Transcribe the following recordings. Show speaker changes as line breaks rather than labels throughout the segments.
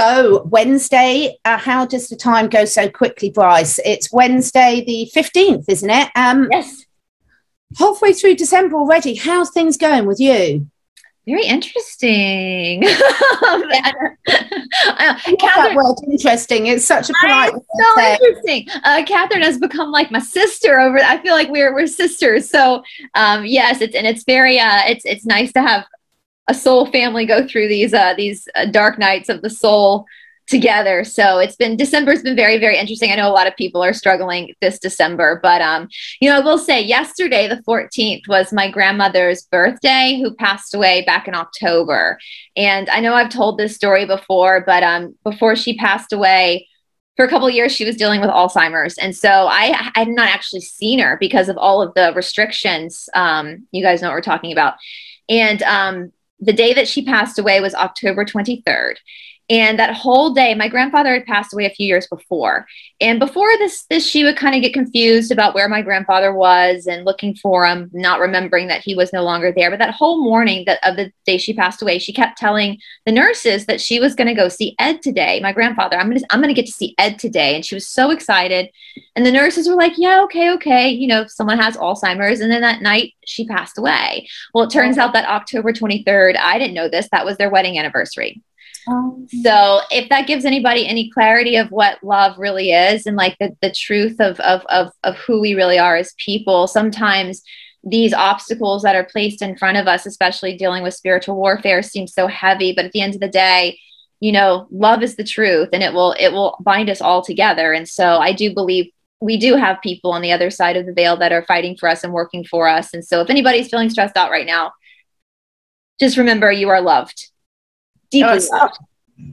So, Wednesday, uh, how does the time go so quickly, Brice? It's Wednesday, the 15th, isn't it?
Um, yes.
Halfway through December already. How's things going with you?
Very interesting.
uh, Catherine, word interesting. It's such a polite.
So interesting. Uh, Catherine has become like my sister over. I feel like we're we're sisters. So um, yes, it's and it's very uh, it's it's nice to have a soul family go through these uh, these uh, dark nights of the soul together. So it's been December's been very very interesting. I know a lot of people are struggling this December, but um, you know, I will say yesterday the 14th was my grandmother's birthday who passed away back in October. And I know I've told this story before, but um before she passed away, for a couple years she was dealing with alzheimer's and so I, I had not actually seen her because of all of the restrictions um, you guys know what we're talking about and um, the day that she passed away was October 23rd. And that whole day, my grandfather had passed away a few years before. And before this, this she would kind of get confused about where my grandfather was and looking for him, not remembering that he was no longer there. But that whole morning that of the day she passed away, she kept telling the nurses that she was going to go see Ed today. My grandfather, I'm going to I'm going to get to see Ed today, and she was so excited. And the nurses were like, "Yeah, okay, okay." You know, someone has Alzheimer's. And then that night she passed away. Well, it turns oh. out that October 23rd, I didn't know this, that was their wedding anniversary. So if that gives anybody any clarity of what love really is and like the, the truth of, of, of, of who we really are as people, sometimes these obstacles that are placed in front of us, especially dealing with spiritual warfare, seem so heavy. But at the end of the day, you know, love is the truth and it will it will bind us all together. And so I do believe we do have people on the other side of the veil that are fighting for us and working for us. And so if anybody's feeling stressed out right now, just remember you are loved deeply oh,
such,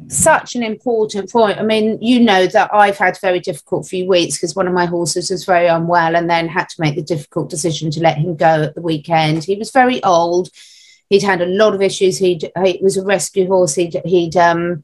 such an important point. I mean, you know that I've had very difficult few weeks because one of my horses was very unwell and then had to make the difficult decision to let him go at the weekend. He was very old. He'd had a lot of issues. He'd, he was a rescue horse. He'd, he'd um,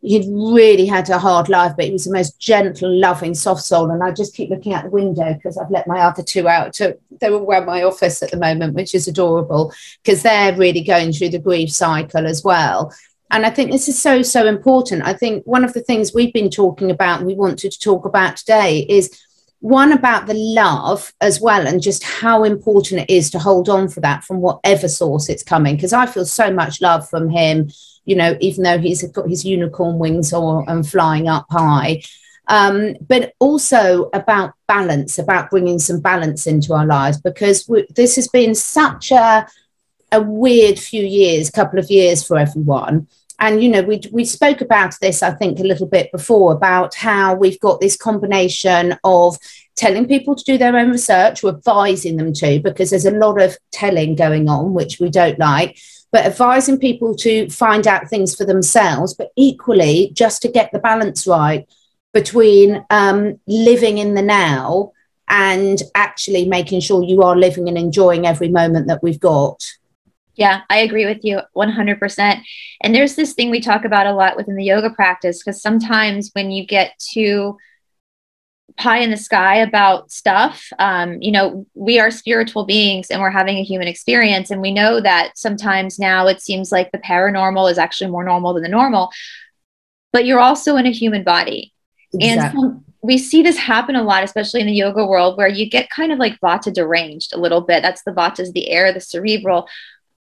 he'd really had a hard life, but he was the most gentle, loving, soft soul. And I just keep looking out the window because I've let my other two out. To, they're all around my office at the moment, which is adorable because they're really going through the grief cycle as well. And I think this is so, so important. I think one of the things we've been talking about and we wanted to talk about today is one about the love as well and just how important it is to hold on for that from whatever source it's coming because i feel so much love from him you know even though he's got his unicorn wings or and flying up high um, but also about balance about bringing some balance into our lives because this has been such a a weird few years couple of years for everyone. And you know we we spoke about this i think a little bit before about how we've got this combination of telling people to do their own research or advising them to because there's a lot of telling going on which we don't like but advising people to find out things for themselves but equally just to get the balance right between um, living in the now and actually making sure you are living and enjoying every moment that we've got
yeah, I agree with you 100%. And there's this thing we talk about a lot within the yoga practice because sometimes when you get too pie in the sky about stuff, um, you know, we are spiritual beings and we're having a human experience. And we know that sometimes now it seems like the paranormal is actually more normal than the normal, but you're also in a human body. Exactly. And we see this happen a lot, especially in the yoga world, where you get kind of like vata deranged a little bit. That's the vata is the air, the cerebral,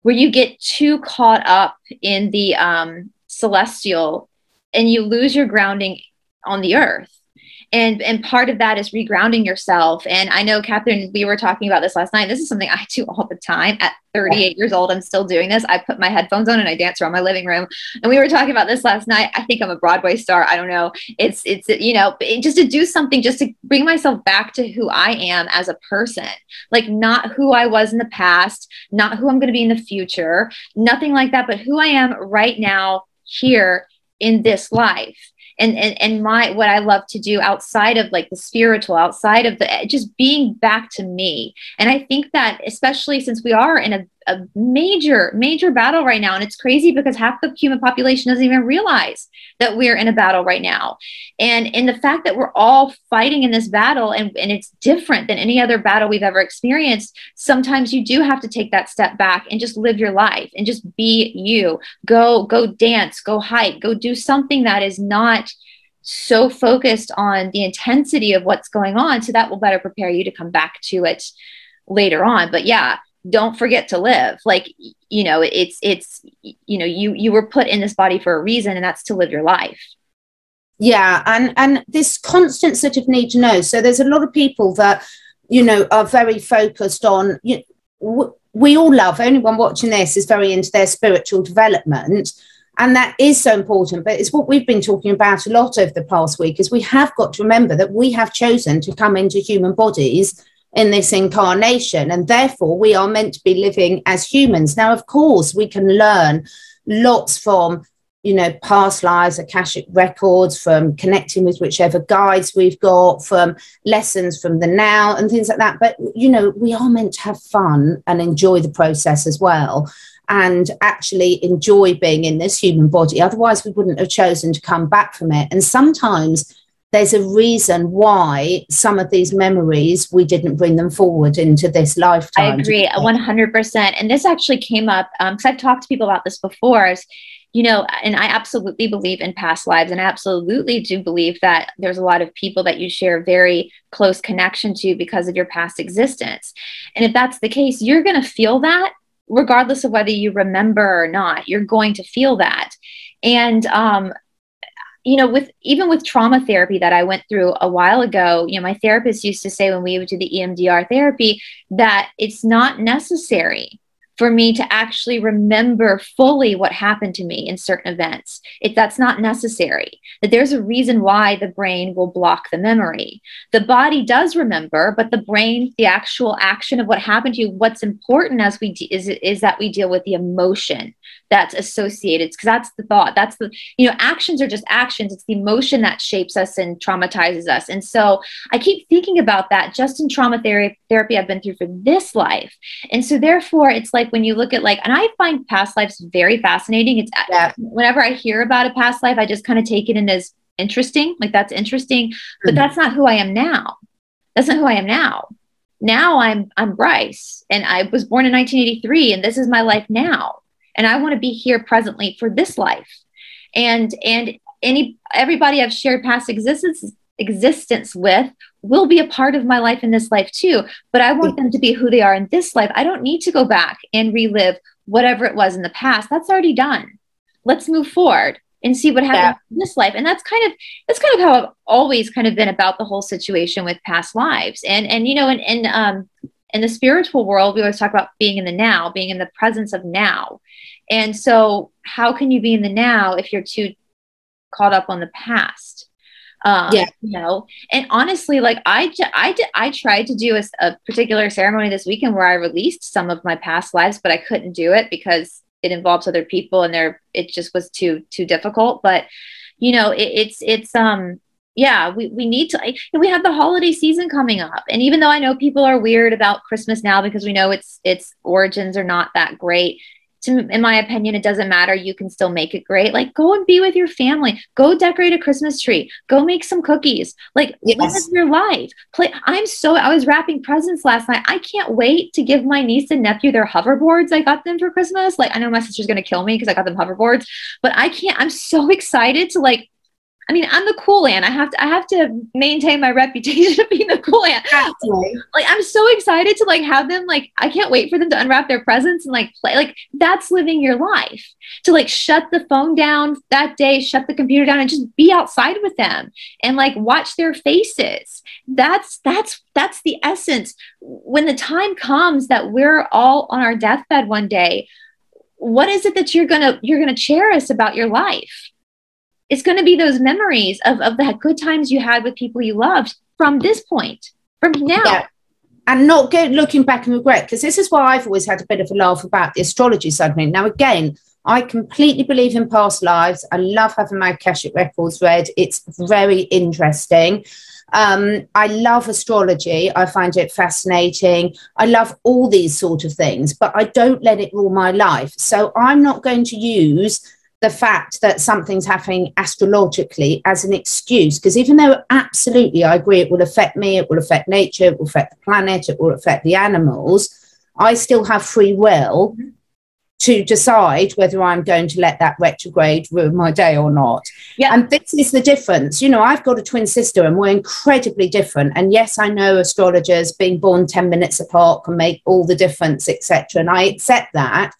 where you get too caught up in the um, celestial and you lose your grounding on the earth and and part of that is regrounding yourself. And i know catherine we were talking about this last night. This is something i do all the time. At 38 years old i'm still doing this. I put my headphones on and i dance around my living room. And we were talking about this last night. I think i'm a broadway star. I don't know. It's it's you know just to do something just to bring myself back to who i am as a person. Like not who i was in the past not who i'm going to be in the future nothing like that but who i am right now here in this life and and and my what I love to do outside of like the spiritual, outside of the just being back to me. And I think that especially since we are in a a major, major battle right now. And it's crazy because half the human population doesn't even realize that we're in a battle right now. And in the fact that we're all fighting in this battle and, and it's different than any other battle we've ever experienced, sometimes you do have to take that step back and just live your life and just be you. Go, go dance, go hike, go do something that is not so focused on the intensity of what's going on. So that will better prepare you to come back to it later on. But yeah, don't forget to live. Like you know it's it's you know you you were put in this body for a reason and that's to live your life.
Yeah and and this constant sort of need to know. So there's a lot of people that you know are very focused on you know, we all love anyone watching this is very into their spiritual development and that is so important but it's what we've been talking about a lot over the past week is we have got to remember that we have chosen to come into human bodies in this incarnation. And therefore, we are meant to be living as humans. Now, of course, we can learn lots from you know, past lives, Akashic records, from connecting with whichever guides we've got, from lessons from the now and things like that. But, you know, we are meant to have fun and enjoy the process as well and actually enjoy being in this human body. Otherwise, we wouldn't have chosen to come back from it. And sometimes there's a reason why some of these memories we didn't bring them forward into this lifetime.
I agree, 100%. And this actually came up because um, I've talked to people about this before. Is, you know, and I absolutely believe in past lives, and I absolutely do believe that there's a lot of people that you share a very close connection to because of your past existence. And if that's the case, you're going to feel that regardless of whether you remember or not. You're going to feel that. And um, you know, with even with trauma therapy that I went through a while ago, you know, my therapist used to say when we would do the EMDR therapy that it's not necessary for me to actually remember fully what happened to me in certain events. If that's not necessary, that there's a reason why the brain will block the memory. The body does remember, but the brain, the actual action of what happened to you, what's important as we de- is is that we deal with the emotion that's associated because that's the thought that's the you know actions are just actions. It's the emotion that shapes us and traumatizes us. And so i keep thinking about that just in trauma therapy therapy i've been through for this life. And so therefore it's like when you look at like and i find past lives very fascinating. It's yeah. whenever i hear about a past life i just kind of take it in as interesting like that's interesting mm-hmm. but that's not who i am now. That's not who i am now. Now i'm i'm brice and i was born in 1983 and this is my life now and I want to be here presently for this life. And and any everybody I've shared past existence existence with will be a part of my life in this life too. But I want them to be who they are in this life. I don't need to go back and relive whatever it was in the past. That's already done. Let's move forward and see what happens yeah. in this life. And that's kind of that's kind of how I've always kind of been about the whole situation with past lives. And and you know, and and um in the spiritual world, we always talk about being in the now, being in the presence of now. And so, how can you be in the now if you're too caught up on the past? Um, yeah. You know, and honestly, like I, I, I tried to do a, a particular ceremony this weekend where I released some of my past lives, but I couldn't do it because it involves other people and there, it just was too, too difficult. But, you know, it, it's, it's, um, yeah, we, we need to, and we have the holiday season coming up. And even though I know people are weird about Christmas now because we know its its origins are not that great, to, in my opinion, it doesn't matter. You can still make it great. Like, go and be with your family. Go decorate a Christmas tree. Go make some cookies. Like, yes. live your life. Play. I'm so. I was wrapping presents last night. I can't wait to give my niece and nephew their hoverboards. I got them for Christmas. Like, I know my sister's gonna kill me because I got them hoverboards, but I can't. I'm so excited to like I mean, I'm the cool aunt. I have to I have to maintain my reputation of being the cool aunt. Absolutely. Like I'm so excited to like have them like I can't wait for them to unwrap their presents and like play. Like that's living your life. To like shut the phone down that day, shut the computer down and just be outside with them and like watch their faces. That's that's that's the essence. When the time comes that we're all on our deathbed one day, what is it that you're going to you're going to cherish about your life? It's going to be those memories of, of the good times you had with people you loved from this point, from now. Yeah.
And not go looking back and regret, because this is why I've always had a bit of a laugh about the astrology side of me. Now, again, I completely believe in past lives. I love having my Akashic records read. It's very interesting. Um, I love astrology. I find it fascinating. I love all these sort of things, but I don't let it rule my life. So I'm not going to use the fact that something's happening astrologically as an excuse. Because even though absolutely I agree it will affect me, it will affect nature, it will affect the planet, it will affect the animals, I still have free will. To decide whether I'm going to let that retrograde ruin my day or not. Yeah. And this is the difference. You know, I've got a twin sister and we're incredibly different. And yes, I know astrologers being born 10 minutes apart can make all the difference, etc. And I accept that.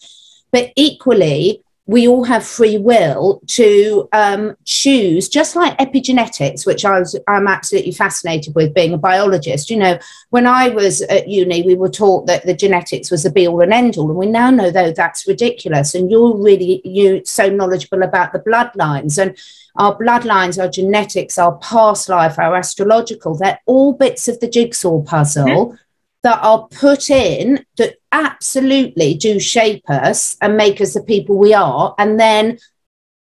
But equally, we all have free will to um, choose, just like epigenetics, which I was I'm absolutely fascinated with being a biologist. You know, when I was at uni, we were taught that the genetics was the be all and end all, and we now know though that's ridiculous. And you're really you so knowledgeable about the bloodlines and our bloodlines, our genetics, our past life, our astrological, they're all bits of the jigsaw puzzle. Mm-hmm that are put in that absolutely do shape us and make us the people we are. And then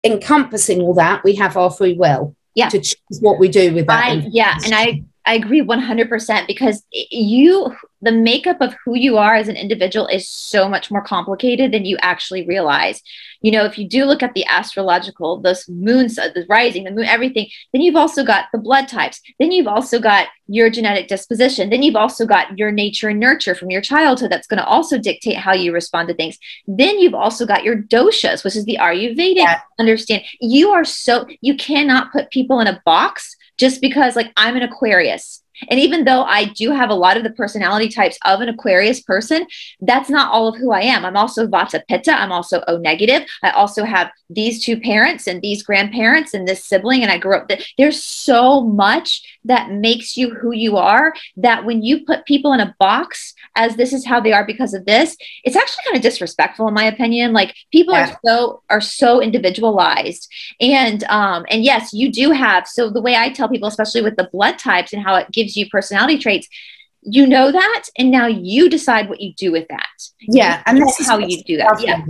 encompassing all that, we have our free will
yeah.
to choose what we do with that.
I, yeah. And I, I agree 100% because you, the makeup of who you are as an individual is so much more complicated than you actually realize. You know, if you do look at the astrological, those moons, uh, the rising, the moon, everything, then you've also got the blood types. Then you've also got your genetic disposition. Then you've also got your nature and nurture from your childhood that's going to also dictate how you respond to things. Then you've also got your doshas, which is the Ayurvedic yeah. understand. You are so, you cannot put people in a box just because, like, I'm an Aquarius and even though I do have a lot of the personality types of an Aquarius person, that's not all of who I am. I'm also Vata Pitta. I'm also O negative. I also have these two parents and these grandparents and this sibling. And I grew up, there's so much that makes you who you are that when you put people in a box as this is how they are because of this, it's actually kind of disrespectful in my opinion. Like people yeah. are so, are so individualized. And, um, and yes, you do have, so the way I tell people, especially with the blood types and how it gives gives you personality traits you know that and now you decide what you do with that
yeah
and that's how you do that yeah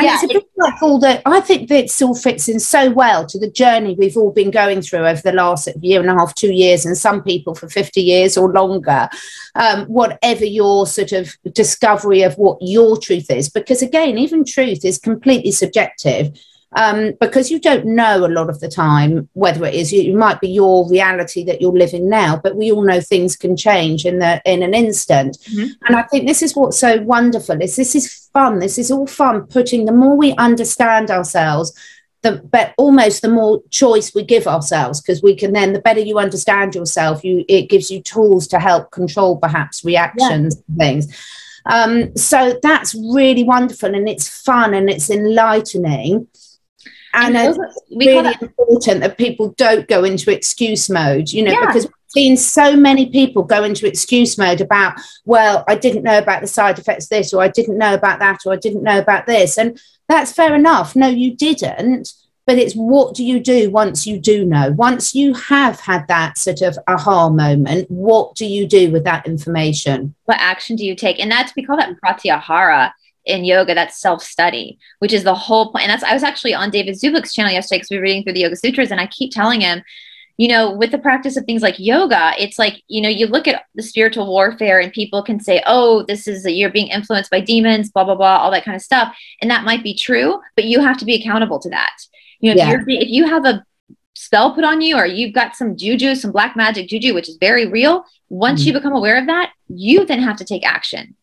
and yeah, it's a bit like all the, I think that it still fits in so well to the journey we've all been going through over the last year and a half, two years, and some people for 50 years or longer. Um, whatever your sort of discovery of what your truth is. Because again, even truth is completely subjective um, because you don't know a lot of the time whether it is it might be your reality that you're living now but we all know things can change in the in an instant mm-hmm. and i think this is what's so wonderful is this is fun this is all fun putting the more we understand ourselves the but almost the more choice we give ourselves because we can then the better you understand yourself you it gives you tools to help control perhaps reactions yeah. and things um, so that's really wonderful and it's fun and it's enlightening and, and it's really that- important that people don't go into excuse mode you know yeah. because we've seen so many people go into excuse mode about well i didn't know about the side effects of this or i didn't know about that or i didn't know about this. And that's fair enough. No you didn't. But it's what do you do once you do know? Once you have had that sort of aha moment what do you do with that information?
What action do you take? And that's we call that pratyahara in yoga that's self-study which is the whole point. and that's i was actually on david zublick's channel yesterday because we were reading through the yoga sutras and i keep telling him you know with the practice of things like yoga it's like you know you look at the spiritual warfare and people can say oh this is a, you're being influenced by demons blah blah blah all that kind of stuff and that might be true but you have to be accountable to that you know yeah. if, if you have a spell put on you or you've got some juju some black magic juju which is very real once mm-hmm. you become aware of that you then have to take action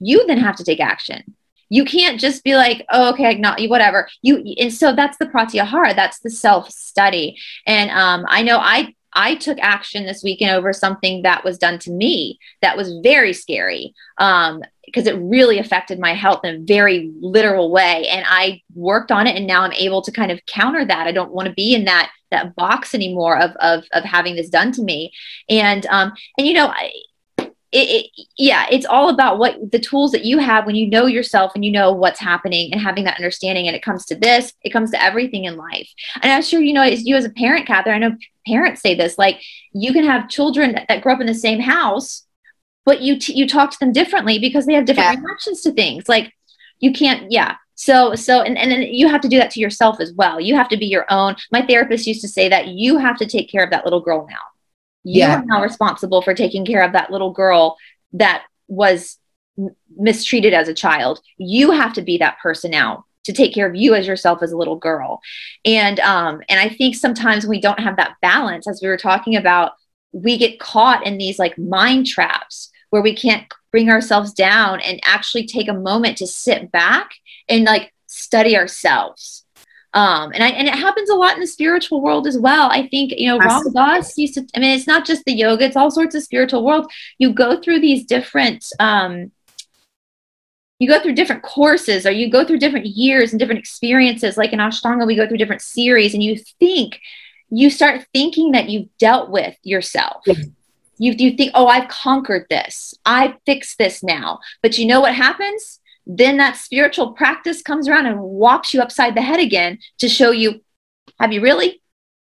you then have to take action you can't just be like oh okay not you whatever. You and so that's the pratyahara that's the self study and um, i know i i took action this weekend over something that was done to me that was very scary um, because it really affected my health in a very literal way. And i worked on it and now i'm able to kind of counter that. I don't want to be in that that box anymore of of, of having this done to me. And um and you know I, it, it, yeah, it's all about what the tools that you have when you know yourself and you know what's happening and having that understanding. And it comes to this, it comes to everything in life. And I'm sure you know, as you as a parent, Catherine, I know parents say this like you can have children that, that grow up in the same house, but you t- you talk to them differently because they have different yeah. reactions to things. Like you can't, yeah. So, so, and, and then you have to do that to yourself as well. You have to be your own. My therapist used to say that you have to take care of that little girl now You yeah. are now responsible for taking care of that little girl that was mistreated as a child. You have to be that person now to take care of you as yourself as a little girl. And um, and I think sometimes we don't have that balance, as we were talking about, we get caught in these like mind traps where we can't bring ourselves down and actually take a moment to sit back and like study ourselves. Um, and I and it happens a lot in the spiritual world as well. I think you know Ram Dass used to. I mean, it's not just the yoga; it's all sorts of spiritual world. You go through these different um, you go through different courses or you go through different years and different experiences like in ashtanga we go through different series and you think you start thinking that you've dealt with yourself you, you think oh i've conquered this i fixed this now but you know what happens then that spiritual practice comes around and walks you upside the head again to show you have you really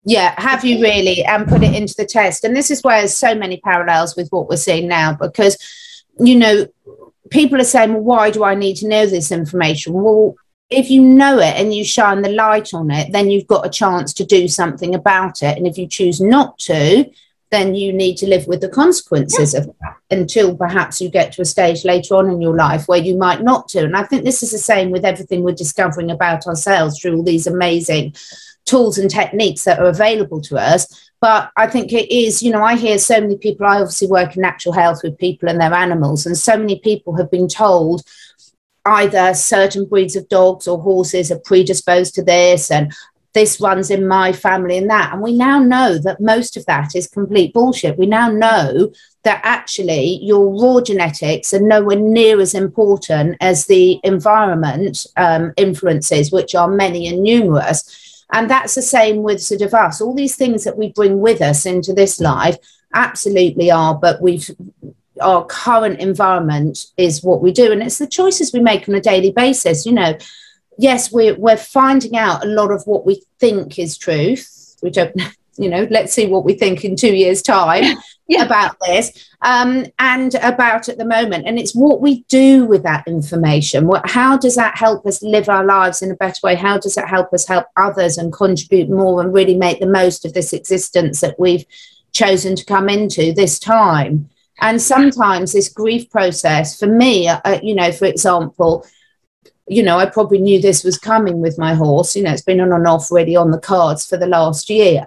yeah have you really and put it into the test and this is where there's so many parallels with what we're seeing now because you know people are saying, well, why do I need to know this information? Well, if you know it and you shine the light on it, then you've got a chance to do something about it. And if you choose not to, then you need to live with the consequences yeah. of that until perhaps you get to a stage later on in your life where you might not to. And I think this is the same with everything we're discovering about ourselves through all these amazing tools and techniques that are available to us. But I think it is, you know, I hear so many people, I obviously work in natural health with people and their animals, and so many people have been told either certain breeds of dogs or horses are predisposed to this and this runs in my family and that. And we now know that most of that is complete bullshit. We now know that actually your raw genetics are nowhere near as important as the environment um, influences, which are many and numerous. And that's the same with sort of us. All these things that we bring with us into this life absolutely are, but we've our current environment is what we do. And it's the choices we make on a daily basis. You know, yes, we're we're finding out a lot of what we think is truth. We don't you know, let's see what we think in two years' time yeah. about this um, and about at the moment. And it's what we do with that information. What, how does that help us live our lives in a better way? How does it help us help others and contribute more and really make the most of this existence that we've chosen to come into this time? And sometimes this grief process, for me, uh, you know, for example, you know, I probably knew this was coming with my horse. You know, it's been on and off really on the cards for the last year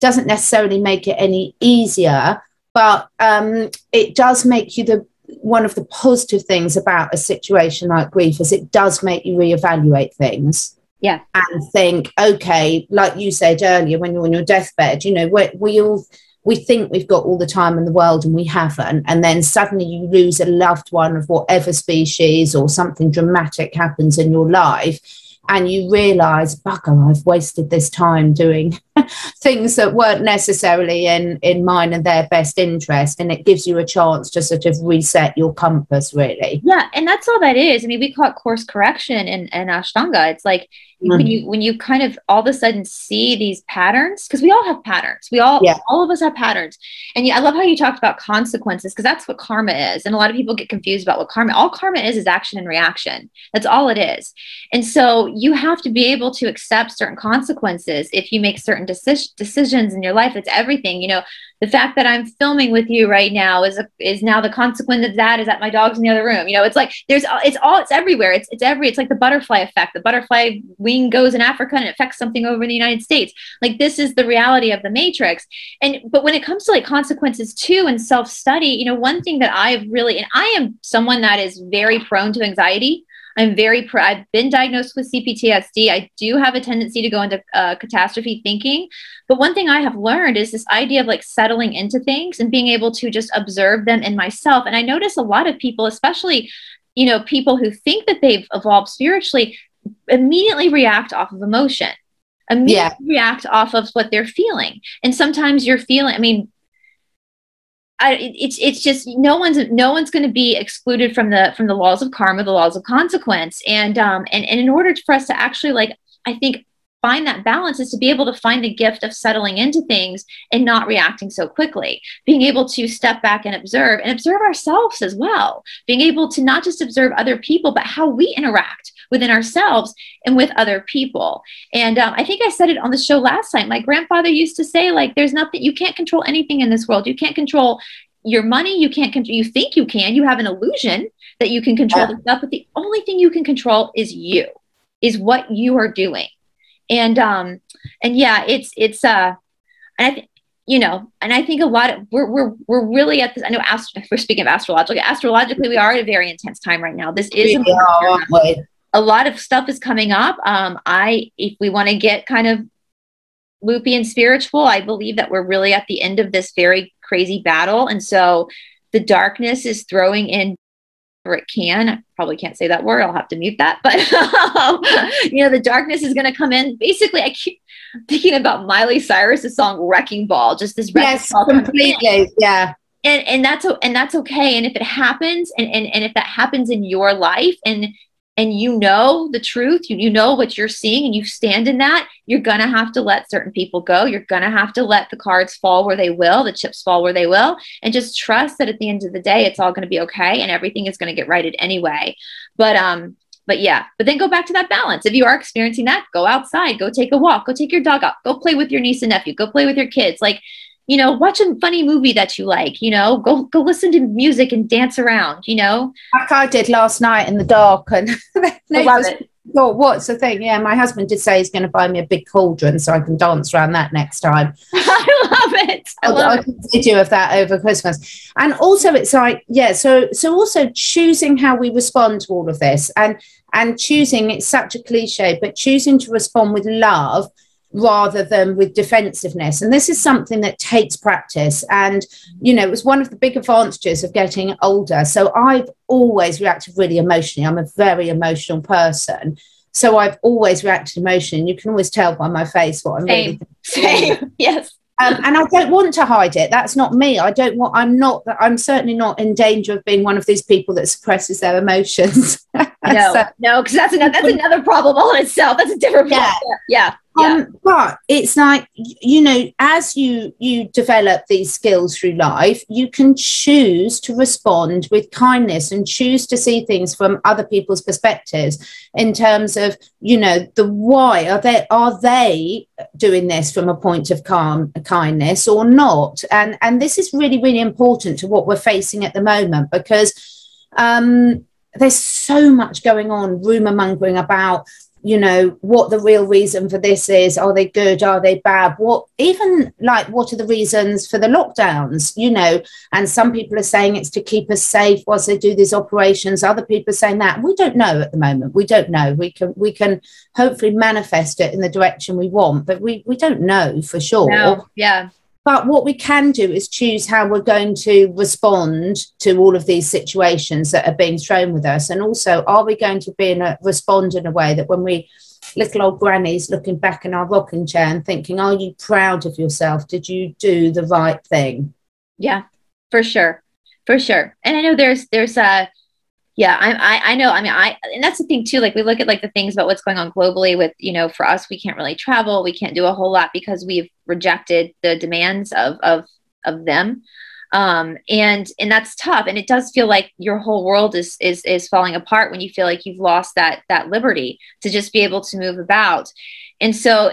doesn't necessarily make it any easier, but um, it does make you the one of the positive things about a situation like grief is it does make you reevaluate things.
Yeah.
And think, okay, like you said earlier, when you're on your deathbed, you know, we, we all we think we've got all the time in the world and we haven't. And then suddenly you lose a loved one of whatever species or something dramatic happens in your life and you realize, bugger, I've wasted this time doing things that weren't necessarily in, in mine and their best interest. And it gives you a chance to sort of reset your compass, really.
Yeah. And that's all that is. I mean, we call it course correction in, in Ashtanga. It's like mm-hmm. when you when you kind of all of a sudden see these patterns, because we all have patterns. We all yeah. all of us have patterns. And yeah, I love how you talked about consequences, because that's what karma is. And a lot of people get confused about what karma. All karma is is action and reaction. That's all it is. And so you have to be able to accept certain consequences if you make certain deci- decisions in your life. It's everything. You know, the fact that I'm filming with you right now is a, is now the consequence of that is that my dog's in the other room. You know, it's like there's it's all it's everywhere. It's it's every it's like the butterfly effect. The butterfly wing goes in Africa and it affects something over in the United States. Like this is the reality of the matrix. And but when it comes to like consequences too and self study, you know, one thing that I've really and I am someone that is very prone to anxiety. I'm very, pr- I've been diagnosed with CPTSD. I do have a tendency to go into uh, catastrophe thinking. But one thing I have learned is this idea of like settling into things and being able to just observe them in myself. And I notice a lot of people, especially, you know, people who think that they've evolved spiritually, immediately react off of emotion immediately yeah. react off of what they're feeling. And sometimes you're feeling, I mean, I, it's it's just no one's no one's going to be excluded from the from the laws of karma, the laws of consequence, and um and and in order for us to actually like I think find that balance is to be able to find the gift of settling into things and not reacting so quickly. Being able to step back and observe and observe ourselves as well. Being able to not just observe other people but how we interact within ourselves and with other people. And um, I think I said it on the show last time. My grandfather used to say, like, there's nothing, you can't control anything in this world. You can't control your money. You can't control, you think you can. You have an illusion that you can control yeah. the stuff, but the only thing you can control is you, is what you are doing. And, um, and yeah, it's, it's, uh, and I think, you know, and I think a lot of we're we're we're really at this. I know astro, we're speaking of astrologically. Astrologically, we are at a very intense time right now. This is a, a lot of stuff is coming up. Um, I if we want to get kind of loopy and spiritual, I believe that we're really at the end of this very crazy battle, and so the darkness is throwing in or it can. I probably can't say that word. I'll have to mute that. But you know, the darkness is going to come in. Basically, I keep thinking about Miley Cyrus's song "Wrecking Ball." Just this
yes, completely, yeah.
And and that's and that's okay. And if it happens, and and and if that happens in your life, and and you know the truth, you, you know what you're seeing, and you stand in that, you're going to have to let certain people go. You're going to have to let the cards fall where they will, the chips fall where they will, and just trust that at the end of the day, it's all going to be okay and everything is going to get righted anyway. But, um, but yeah, but then go back to that balance. If you are experiencing that, go outside, go take a walk, go take your dog out, go play with your niece and nephew, go play with your kids. Like, you know, watch a funny movie that you like, you know, go go listen to music and dance around, you know.
Like I did last night in the dark and I love. Thought, what's the thing? Yeah, my husband did say he's going to buy me a big cauldron so I can dance around that next time.
I love it. I love
I'll, I'll video of that over Christmas. And also, it's like, yeah. So, so also choosing how we respond to all of this, and and choosing. It's such a cliche, but choosing to respond with love rather than with defensiveness. And this is something that takes practice. And, you know, it was one of the big advantages of getting older. So I've always reacted really emotionally. I'm a very emotional person. So I've always reacted emotionally. You can always tell by my face what I'm
Same.
really
Same. yes.
Um, and I don't want to hide it. That's not me. I don't want. I'm not. I'm certainly not in danger of being one of these people that suppresses their emotions.
no, so, no, because that's another that's another problem all in itself. That's a different problem. Yeah. yeah.
Um, but it's like you know, as you you develop these skills through life, you can choose to respond with kindness and choose to see things from other people's perspectives in terms of you know the why are they are they doing this from a point of calm kindness or not? And and this is really really important to what we're facing at the moment because. Um, there's so much going on, rumor mongering about you know what the real reason for this is are they good are they bad? What even like what are the reasons for the lockdowns you know? And some people are saying it's to keep us safe whilst they do these operations. Other people are saying that. We don't know at the moment. We don't know. We can we can hopefully manifest it in the direction we want but we we don't know for sure.
No. yeah
but what we can do is choose how we're going to respond to all of these situations that are being thrown with us. And also, are we going to be in a respond in a way that when we little old grannies looking back in our rocking chair and thinking, are you proud of yourself? Did you do the right thing?
Yeah, for sure. For sure. And I know there's there's a yeah I, I, I know i mean i and that's the thing too like we look at like the things about what's going on globally with you know for us we can't really travel we can't do a whole lot because we've rejected the demands of of of them. Um and and that's tough. And it does feel like your whole world is is is falling apart when you feel like you've lost that that liberty to just be able to move about. And so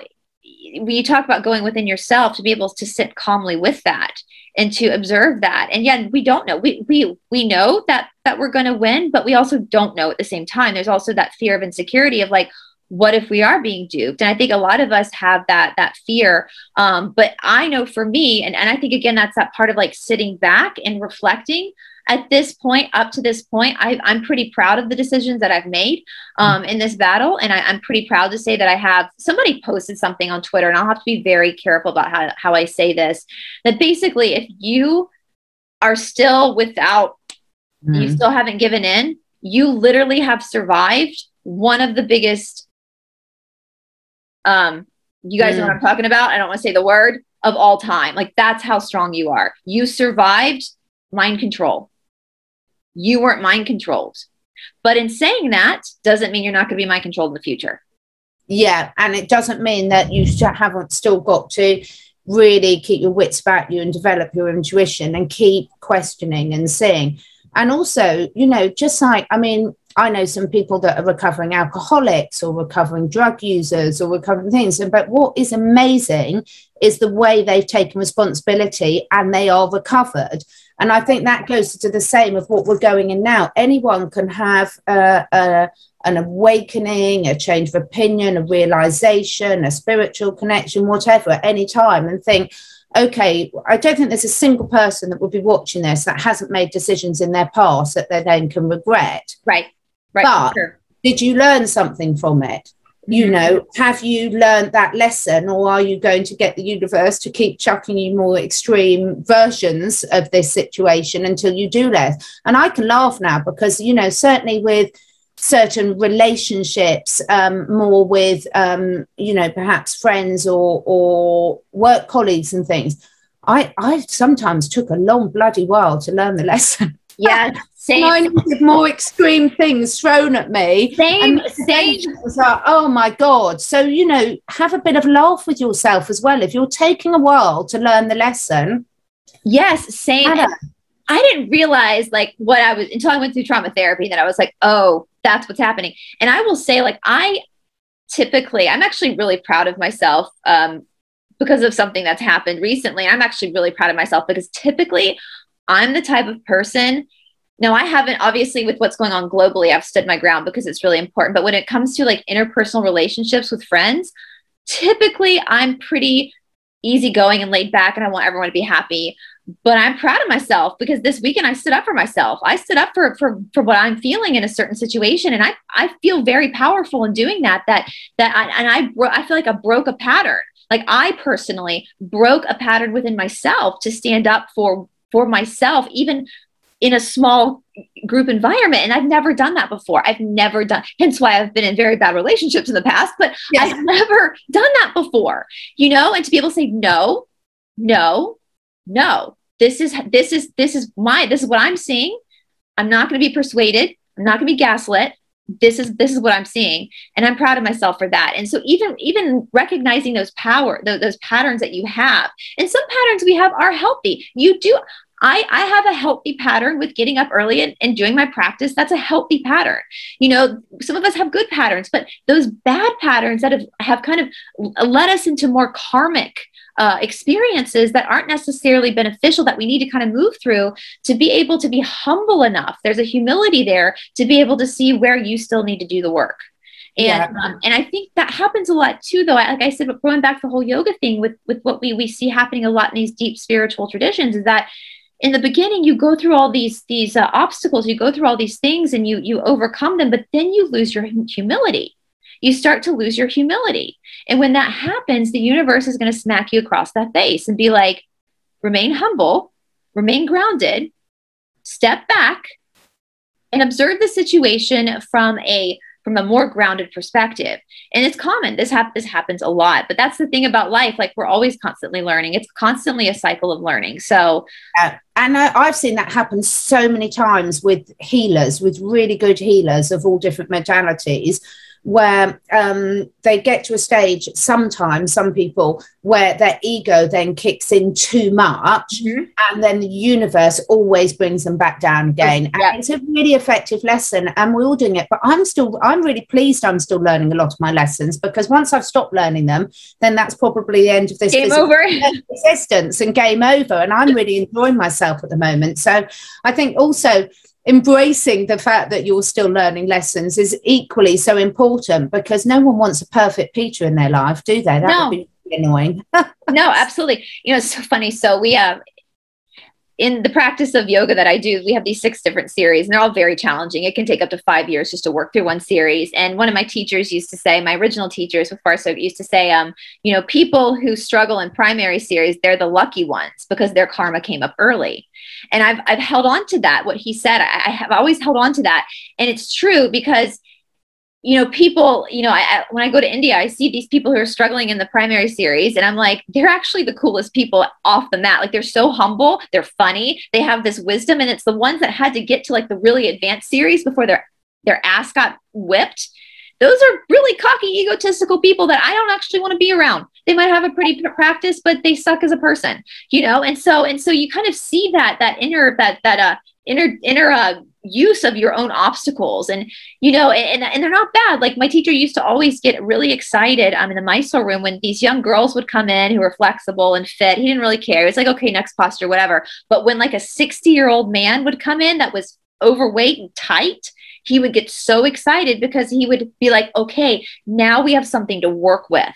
when you talk about going within yourself to be able to sit calmly with that and to observe that. And yet we don't know. We we we know that that we're going to win but we also don't know at the same time. There's also that fear of insecurity of like what if we are being duped and i think a lot of us have that that fear um, but i know for me and, and i think again that's that part of like sitting back and reflecting at this point, up to this point, I, am pretty proud of the decisions that I've made um, in this battle. And I, am pretty proud to say that I have somebody posted something on Twitter, and I'll have to be very careful about how, how I say this that basically, if you are still without, mm-hmm. you still haven't given in, you literally have survived one of the biggest. Um, you guys mm. know what I'm talking about. I don't want to say the word of all time. Like that's how strong you are. You survived mind control you weren't mind controlled. But in saying that, doesn't mean you're not going to be mind controlled in the future.
Yeah. And it doesn't mean that you haven't still got to really keep your wits about you and develop your intuition and keep questioning and seeing. And also, you know, just like, I mean, I know some people that are recovering alcoholics or recovering drug users or recovering things. But what is amazing is the way they've taken responsibility and they are recovered. And I think that goes to the same of what we're going in now. Anyone can have a, a, an awakening, a change of opinion, a realization, a spiritual connection, whatever, at any time, and think, okay, I don't think there's a single person that will be watching this that hasn't made decisions in their past that they then can regret.
Right. Right.
But sure. did you learn something from it? You mm-hmm. know, have you learned that lesson, or are you going to get the universe to keep chucking you more extreme versions of this situation until you do less? And I can laugh now because, you know, certainly with certain relationships um, more with um, you know perhaps friends or or work colleagues and things i i sometimes took a long bloody while to learn the lesson
yeah same
I needed more extreme things thrown at me
same same
was like, oh my god so you know have a bit of laugh with yourself as well if you're taking a while to learn the lesson
yes same I didn't realize like what I was until I went through trauma therapy that I was like, oh, that's what's happening. And I will say, like, I typically, I'm actually really proud of myself um, because of something that's happened recently. I'm actually really proud of myself because typically I'm the type of person. Now, I haven't, obviously, with what's going on globally, I've stood my ground because it's really important. But when it comes to like interpersonal relationships with friends, typically I'm pretty easygoing and laid back and I want everyone to be happy but I'm proud of myself because this weekend I stood up for myself. I stood up for for for what I'm feeling in a certain situation, and I I feel very powerful in doing that. That that I, and I bro- I feel like I broke a pattern. Like I personally broke a pattern within myself to stand up for for myself, even in a small group environment. And I've never done that before. I've never done, hence why I've been in very bad relationships in the past, but yes. I've never done that before, you know, and to be able to say, no, no, no this is this is this is my this is what i'm seeing i'm not going to be persuaded i'm not going to be gaslit this is this is what i'm seeing and i'm proud of myself for that and so even even recognizing those power those, those patterns that you have and some patterns we have are healthy you do I, I have a healthy pattern with getting up early and, and doing my practice. That's a healthy pattern. You know, some of us have good patterns, but those bad patterns that have, have kind of led us into more karmic uh, experiences that aren't necessarily beneficial that we need to kind of move through to be able to be humble enough. There's a humility there to be able to see where you still need to do the work. And yeah. um, and I think that happens a lot too, though. Like I said, going back to the whole yoga thing with with what we we see happening a lot in these deep spiritual traditions is that in the beginning you go through all these these uh, obstacles, you go through all these things, and you you overcome them, but then you lose your humility you start to lose your humility. And when that happens, the universe is going to smack you across that face and be like, remain humble, remain grounded, step back, and observe the situation from a from a more grounded perspective. And it's common. This, hap- this happens a lot. But that's the thing about life. Like we're always constantly learning. It's constantly a cycle of learning. So,
uh, and I, I've seen that happen so many times with healers, with really good healers of all different modalities where um, they get to a stage sometimes some people where their ego then kicks in too much mm-hmm. and then the universe always brings them back down again yeah. and it's a really effective lesson and we're all doing it but i'm still i'm really pleased i'm still learning a lot of my lessons because once i've stopped learning them then that's probably the end of this
game over
existence and game over and i'm really enjoying myself at the moment so i think also embracing the fact that you're still learning lessons is equally so important because no one wants a perfect Peter in their life, do they? That no. would be annoying.
no, absolutely. You know, it's so funny. So we have in the practice of yoga that I do, we have these six different series, and they're all very challenging. It can take up to five years just to work through one series. And one of my teachers used to say, my original teachers with Farso used to say, um, you know, people who struggle in primary series, they're the lucky ones because their karma came up early. And I've I've held on to that. What he said, I, I have always held on to that, and it's true because you know, people, you know, I, when I go to India, I see these people who are struggling in the primary series, and I'm like, they're actually the coolest people off the mat. Like, they're so humble, they're funny, they have this wisdom, and it's the ones that had to get to like the really advanced series before their their ass got whipped. Those are really cocky, egotistical people that I don't actually want to be around. They might have a pretty practice, but they suck as a person, you know. And so, and so, you kind of see that that inner that that uh inner inner uh use of your own obstacles. And you know and, and they're not bad. Like my teacher used to always get really excited um, in the mysore room when these young girls would come in who were flexible and fit. He didn't really care. Was like okay next posture whatever. But when like a 60 year old man would come in that was overweight and tight he would get so excited because he would be like okay now we have something to work with.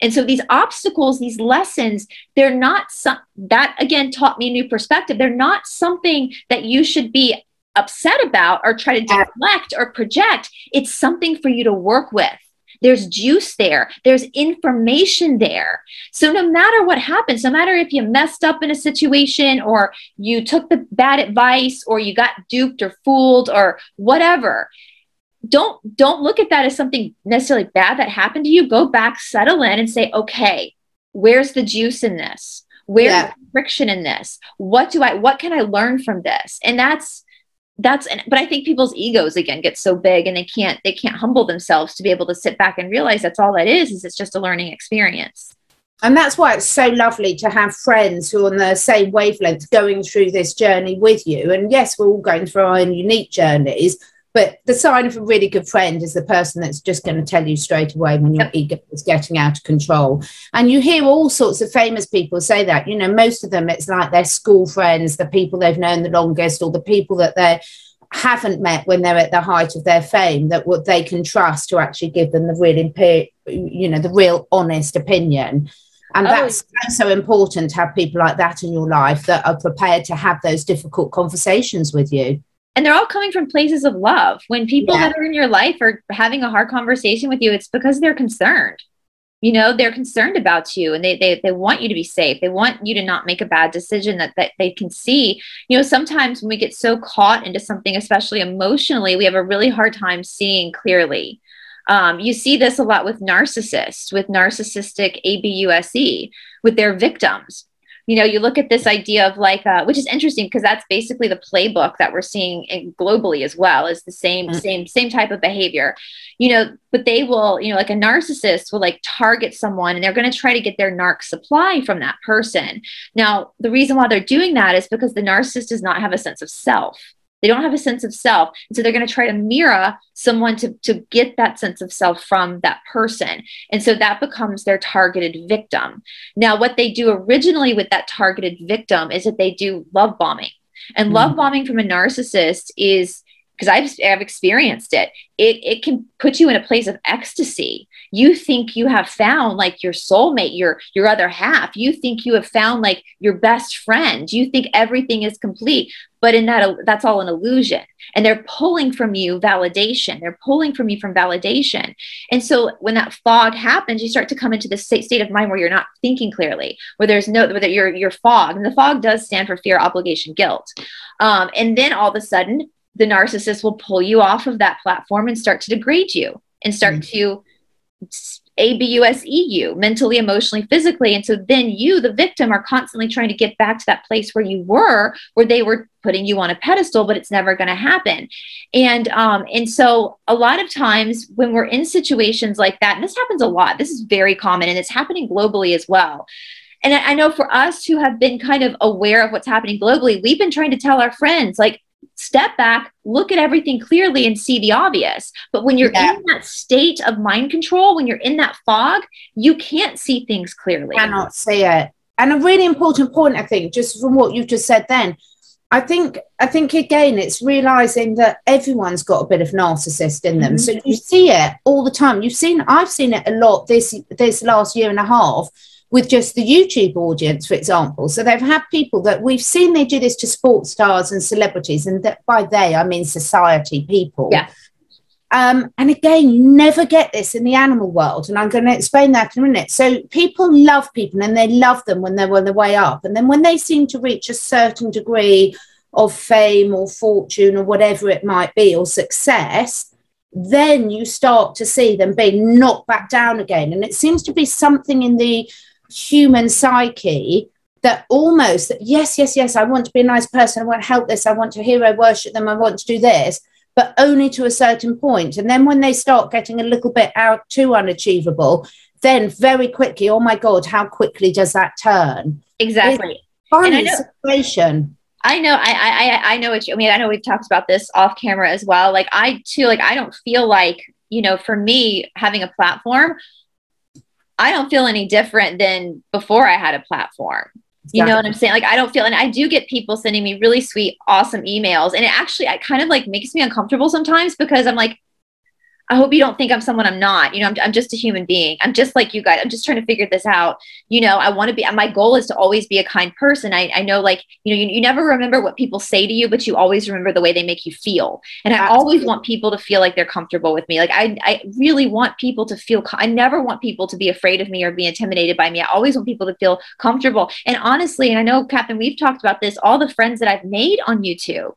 And so these obstacles, these lessons, they're not some that again taught me a new perspective. They're not something that you should be upset about or try to deflect or project. It's something for you to work with. There's juice there. There's information there. So no matter what happens, no matter if you messed up in a situation or you took the bad advice or you got duped or fooled or whatever, don't don't look at that as something necessarily bad that happened to you go back settle in and say okay where's the juice in this where's yeah. the friction in this what do i what can i learn from this and that's that's but i think people's egos again get so big and they can't they can't humble themselves to be able to sit back and realize that's all that is is it's just a learning experience.
And that's why it's so lovely to have friends who are on the same wavelength going through this journey with you. And yes we're all going through our own unique journeys but the sign of a really good friend is the person that's just going to tell you straight away when your ego is getting out of control. And you hear all sorts of famous people say that. You know, most of them, it's like their school friends, the people they've known the longest, or the people that they haven't met when they're at the height of their fame that what they can trust to actually give them the real, you know, the real honest opinion. And oh. that's so important to have people like that in your life that are prepared to have those difficult conversations with you
and they're all coming from places of love. When people yeah. that are in your life are having a hard conversation with you, it's because they're concerned. You know, they're concerned about you and they, they, they want you to be safe. They want you to not make a bad decision that, that they can see. You know, sometimes when we get so caught into something, especially emotionally, we have a really hard time seeing clearly. Um, you see this a lot with narcissists, with narcissistic ABUSE, with their victims you know you look at this idea of like uh, which is interesting because that's basically the playbook that we're seeing in, globally as well is the same mm-hmm. same same type of behavior. You know but they will you know like a narcissist will like target someone and they're going to try to get their narc supply from that person. Now the reason why they're doing that is because the narcissist does not have a sense of self they don't have a sense of self. And so they're going to try to mirror someone to, to get that sense of self from that person. And so that becomes their targeted victim. Now, what they do originally with that targeted victim is that they do love bombing. And love mm. bombing from a narcissist is because I've, I've experienced it, it, it can put you in a place of ecstasy. You think you have found like your soulmate your your other half. You think you have found like your best friend. You think everything is complete but in that that's all an illusion. And they're pulling from you validation. They're pulling from you from validation. And so when that fog happens you start to come into this state of mind where you're not thinking clearly where there's no where you're you're fog and the fog does stand for fear obligation guilt. Um, and then all of a sudden the narcissist will pull you off of that platform and start to degrade you and start mm-hmm. to ABUSEU, mentally, emotionally, physically. And so then you, the victim, are constantly trying to get back to that place where you were, where they were putting you on a pedestal, but it's never going to happen. And um, and so a lot of times when we're in situations like that, and this happens a lot, this is very common and it's happening globally as well. And I know for us who have been kind of aware of what's happening globally, we've been trying to tell our friends, like, step back, look at everything clearly and see the obvious. But when you're yeah. in that state of mind control, when you're in that fog, you can't see things clearly.
Cannot see it. And a really important point, I think, just from what you just said then, I think I think again it's realizing that everyone's got a bit of narcissist in them. Mm-hmm. So you see it all the time. You've seen I've seen it a lot this this last year and a half with just the YouTube audience, for example. So they've had people that we've seen they do this to sports stars and celebrities, and that by they I mean society people.
Yeah.
Um, and again, you never get this in the animal world, and I'm going to explain that in a minute. So people love people, and they love them when they're on the way up, and then when they seem to reach a certain degree of fame or fortune or whatever it might be, or success, then you start to see them being knocked back down again. And it seems to be something in the human psyche that almost that yes yes yes i want to be a nice person i want to help this i want to hero worship them i want to do this but only to a certain point. And then when they start getting a little bit out too unachievable then very quickly oh my god how quickly does that turn?
Exactly.
Funny situation.
I know, I, I, I know what you, I mean, I know we've talked about this off camera as well. Like I too, like, I don't feel like, you know, for me having a platform, I don't feel any different than before I had a platform. You know what I'm saying? Like I don't feel, and I do get people sending me really sweet, awesome emails, and it actually, I kind of like makes me uncomfortable sometimes because I'm like, I hope you don't think I'm someone I'm not. You know, I'm, I'm just a human being. I'm just like you guys. I'm just trying to figure this out. You know, I want to be, my goal is to always be a kind person. I, I know, like, you know, you, you never remember what people say to you, but you always remember the way they make you feel. And I Absolutely. always want people to feel like they're comfortable with me. Like, I, I really want people to feel, I never want people to be afraid of me or be intimidated by me. I always want people to feel comfortable. And honestly, and I know, Catherine, we've talked about this, all the friends that I've made on YouTube,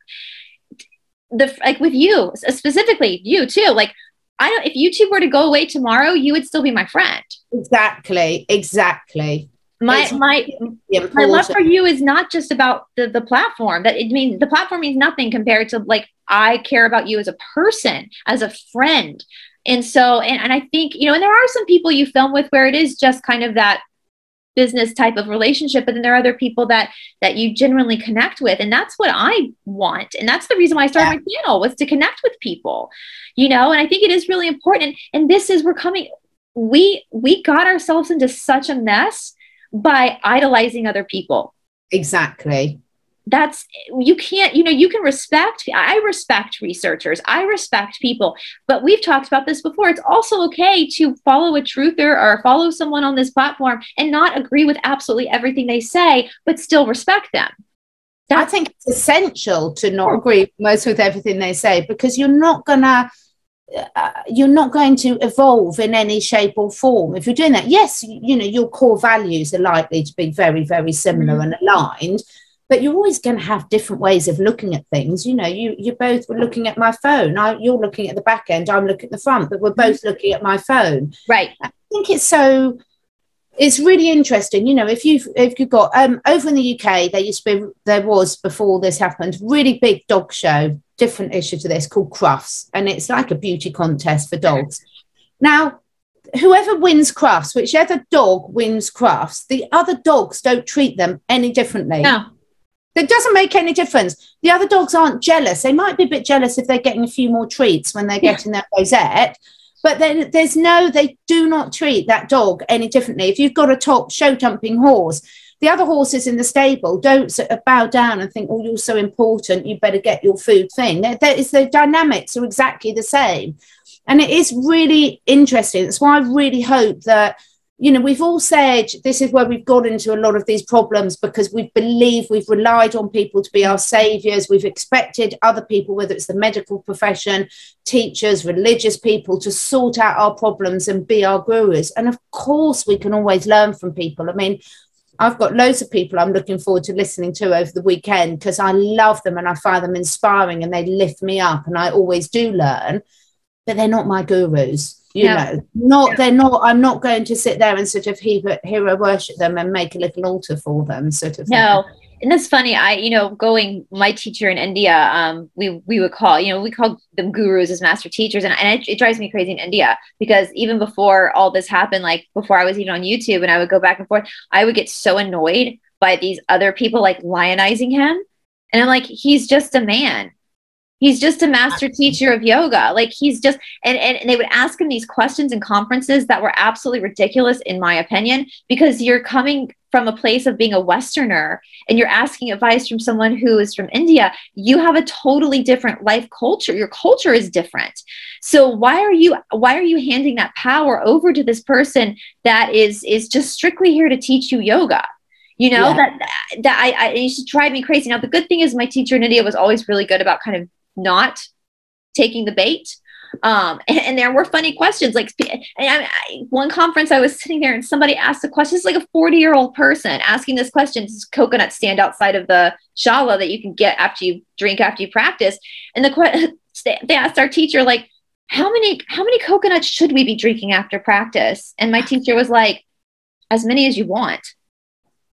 the like with you specifically you too like I don't, if YouTube were to go away tomorrow, you would still be my friend.
Exactly. Exactly.
My, my, my love for you is not just about the, the platform that it means the platform means nothing compared to like, I care about you as a person, as a friend. And so, and, and I think, you know, and there are some people you film with where it is just kind of that business type of relationship but then there are other people that that you genuinely connect with. And that's what i want. And that's the reason why i started yeah. my channel was to connect with people you know? And i think it is really important. And, and this is we're coming we we got ourselves into such a mess by idolizing other people.
Exactly
that's you can't you know you can respect i respect researchers. I respect people. But we've talked about this before. It's also okay to follow a truther or follow someone on this platform and not agree with absolutely everything they say but still respect them.
That's- i think it's essential to not agree most with everything they say because you're not gonna uh, you're not going to evolve in any shape or form. If you're doing that yes you know your core values are likely to be very very similar mm-hmm. and aligned but you're always going to have different ways of looking at things. You know you you both were looking at my phone. I, you're looking at the back end i'm looking at the front but we're both looking at my phone.
Right.
I think it's so it's really interesting. You know if you've if you've got um over in the uk there used to be there was before this happened really big dog show different issue to this called crufts and it's like a beauty contest for dogs. Now whoever wins crufts whichever dog wins crufts the other dogs don't treat them any differently.
No
it doesn't make any difference. The other dogs aren't jealous. They might be a bit jealous if they're getting a few more treats when they're getting their rosette, but then there's no, they do not treat that dog any differently. If you've got a top show jumping horse, the other horses in the stable don't sort of uh, bow down and think, oh, you're so important, you better get your food thing. There, there is the dynamics are exactly the same. And it is really interesting. That's why I really hope that you know, we've all said this is where we've got into a lot of these problems because we believe we've relied on people to be our saviors. We've expected other people, whether it's the medical profession, teachers, religious people, to sort out our problems and be our gurus. And of course, we can always learn from people. I mean, I've got loads of people I'm looking forward to listening to over the weekend because I love them and I find them inspiring and they lift me up and I always do learn, but they're not my gurus you yeah. know not yeah. they're not i'm not going to sit there and sort of hero, hero worship them and make a little altar for them sort of
no thing. and that's funny i you know going my teacher in india um we we would call you know we call them gurus as master teachers and, and it, it drives me crazy in india because even before all this happened like before i was even on youtube and i would go back and forth i would get so annoyed by these other people like lionizing him and i'm like he's just a man He's just a master teacher of yoga. Like he's just, and, and they would ask him these questions in conferences that were absolutely ridiculous, in my opinion, because you're coming from a place of being a Westerner and you're asking advice from someone who is from India. You have a totally different life culture. Your culture is different. So why are you why are you handing that power over to this person that is is just strictly here to teach you yoga? you know yeah. that that I, I it used to drive me crazy now the good thing is my teacher in india was always really good about kind of not taking the bait. Um, and, and, there were funny questions. Like I, I, one conference, I was sitting there and somebody asked a question. It's like a 40 year old person asking this question. Does coconut stand outside of the shala that you can get after you drink after you practice? And the they asked our teacher like, how many how many coconuts should we be drinking after practice? And my teacher was like, as many as you want.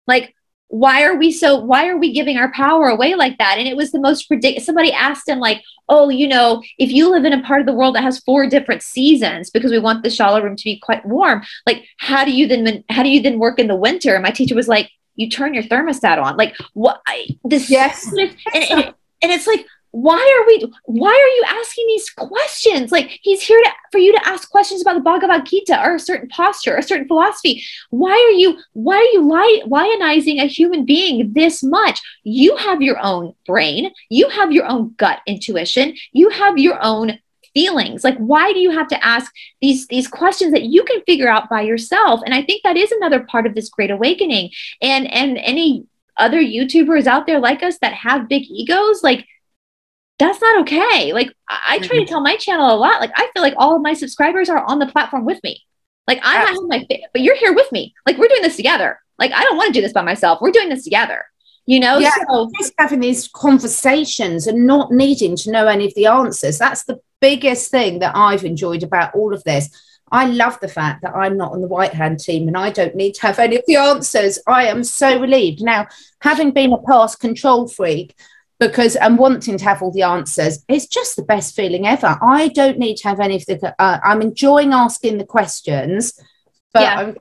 Like why are we so why are we giving our power away like that and it was the most ridiculous somebody asked him like oh you know if you live in a part of the world that has four different seasons because we want the shala room to be quite warm like how do you then how do you then work in the winter and my teacher was like you turn your thermostat on. Like what? I, this
yes,
and, and, and it's like why are we why are you asking these questions? Like he's here to, for you to ask questions about the bhagavad gita or a certain posture or a certain philosophy. Why are you why are you li- lionizing a human being this much? You have your own brain. You have your own gut intuition. You have your own feelings. Like why do you have to ask these these questions that you can figure out by yourself? And i think that is another part of this great awakening. And and any other youtubers out there like us that have big egos like that's not okay. Like I, try to mm-hmm. tell my channel a lot. Like I feel like all of my subscribers are on the platform with me. Like I have my, but you're here with me. Like we're doing this together. Like I don't want to do this by myself. We're doing this together. You know,
yeah, so just having these conversations and not needing to know any of the answers. That's the biggest thing that I've enjoyed about all of this. I love the fact that I'm not on the White Hat team and I don't need to have any of the answers. I am so relieved. Now, having been a past control freak, because I'm wanting to have all the answers. It's just the best feeling ever. I don't need to have any of the. Uh, I'm enjoying asking the questions, but yeah.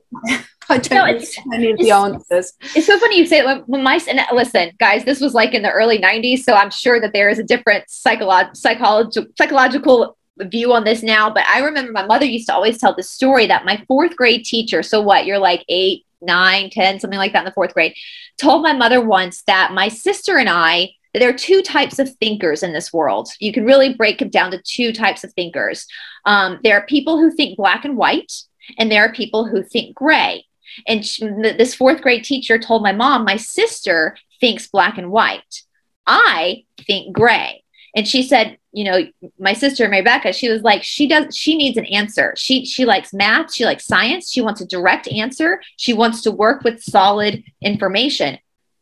I don't no, need any of the answers.
It's so funny you say it when, when my and listen, guys. This was like in the early '90s, so I'm sure that there is a different psycholo- psychological psychological view on this now. But I remember my mother used to always tell the story that my fourth grade teacher. So what? You're like eight, nine, ten, something like that in the fourth grade. Told my mother once that my sister and I there are two types of thinkers in this world. You can really break it down to two types of thinkers. Um, there are people who think black and white, and there are people who think gray. And she, this fourth grade teacher told my mom, my sister thinks black and white. I think gray. And she said, you know, my sister Rebecca, she was like, she does, she needs an answer. She she likes math, she likes science, she wants a direct answer. She wants to work with solid information.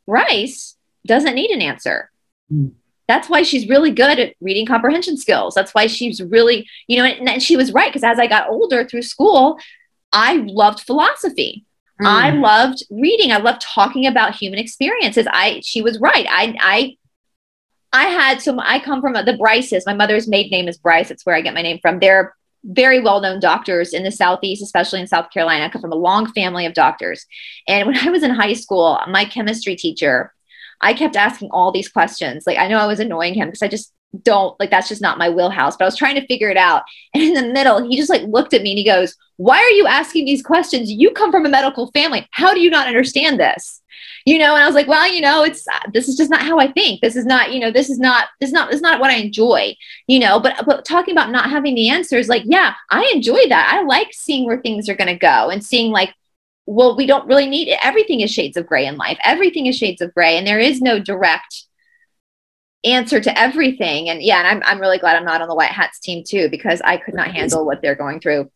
Brice doesn't need an answer. Mm. That's why she's really good at reading comprehension skills. That's why she's really, you know, and, and she was right because as I got older through school, I loved philosophy. Mm. I loved reading. I loved talking about human experiences. I she was right. I I I had so I come from the Brices. My mother's maiden name is Brice. It's where I get my name from. They're very well-known doctors in the southeast, especially in South Carolina. I come from a long family of doctors. And when I was in high school, my chemistry teacher I kept asking all these questions. Like I know I was annoying him because I just don't like that's just not my wheelhouse. But I was trying to figure it out. And in the middle, he just like looked at me and he goes, Why are you asking these questions? You come from a medical family. How do you not understand this? You know, and I was like, well, you know, it's uh, this is just not how I think. This is not, you know, this is not this is not this is not what I enjoy, you know. But but talking about not having the answers, like, yeah, I enjoy that. I like seeing where things are gonna go and seeing like well, we don't really need it. Everything is shades of gray in life. Everything is shades of gray, and there is no direct answer to everything. And yeah, and I'm, I'm really glad I'm not on the White Hats team too, because I could not handle what they're going through.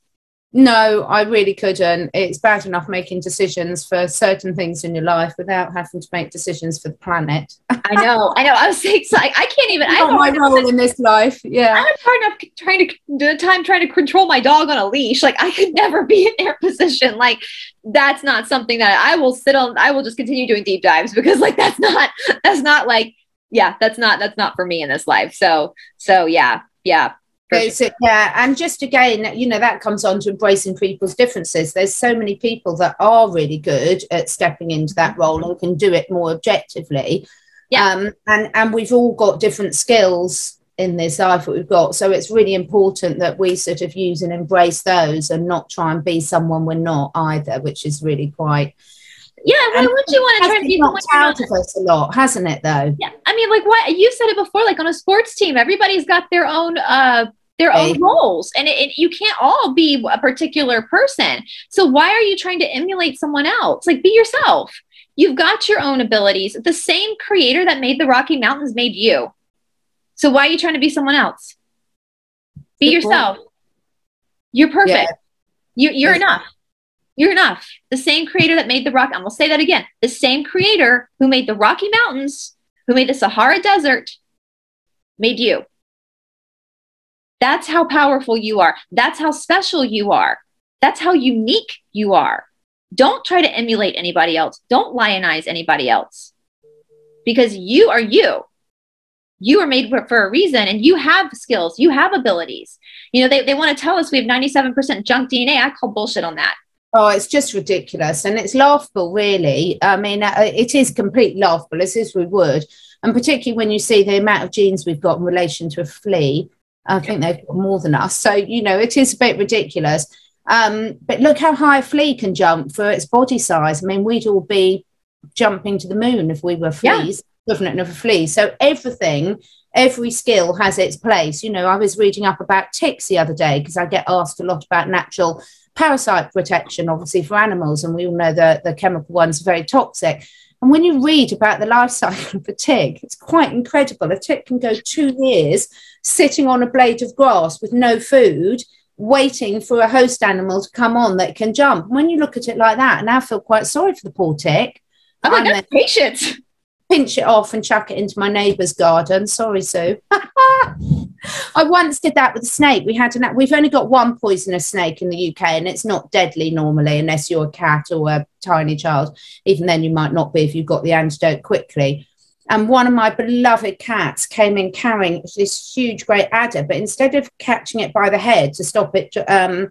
No, I really couldn't. It's bad enough making decisions for certain things in your life without having to make decisions for the planet.
I know, I know. I was excited. I can't even. I
know my role in this life. Yeah,
I'm hard enough trying to the time trying to control my dog on a leash. Like I could never be in their position. Like that's not something that I will sit on. I will just continue doing deep dives because like that's not that's not like yeah that's not that's not for me in this life. So so yeah yeah
yeah, and just again, you know, that comes on to embracing people's differences. There's so many people that are really good at stepping into that role and can do it more objectively. Yeah. Um, and and we've all got different skills in this life that we've got. So it's really important that we sort of use and embrace those and not try and be someone we're not either, which is really quite
yeah, why would you want to try to be
out of us a lot, hasn't it though?
Yeah. I mean, like what you said it before, like on a sports team, everybody's got their own uh their own roles and it, it, you can't all be a particular person. So why are you trying to emulate someone else? Like be yourself. You've got your own abilities. The same creator that made the rocky mountains made you. So why are you trying to be someone else? Be Good yourself. Point. you're perfect. Yeah. you, you're enough. You're enough. The same creator that made the rock i'm gonna say that again. The same creator who made the rocky mountains who made the sahara desert made you that's how powerful you are. That's how special you are. That's how unique you are. Don't try to emulate anybody else. Don't lionize anybody else because you are you. You are made for, a reason and you have skills, you have abilities. You know, they, they want to tell us we have 97% junk DNA. I call bullshit on that.
Oh, it's just ridiculous and it's laughable, really. I mean, uh, it is completely laughable, as is we would. And particularly when you see the amount of genes we've got in relation to a flea, I think they've got more than us. So, you know, it is a bit ridiculous. Um, but look how high a flea can jump for its body size. I mean, we'd all be jumping to the moon if we were fleas, yeah. equivalent of a flea. So everything, every skill has its place. You know, I was reading up about ticks the other day because I get asked a lot about natural parasite protection, obviously for animals, and we all know that the chemical ones are very toxic. And when you read about the life cycle of a tick, it's quite incredible. A tick can go two years sitting on a blade of grass with no food, waiting for a host animal to come on that can jump. When you look at it like that, and I feel quite sorry for the poor tick.
Oh my God, patience
pinch it off and chuck it into my neighbour's garden. Sorry, Sue. I once did that with a snake. We had an, we've only got one poisonous snake in the UK, and it's not deadly normally unless you're a cat or a tiny child. Even then, you might not be if you've got the antidote quickly. And one of my beloved cats came in carrying this huge great adder, but instead of catching it by the head to stop it um,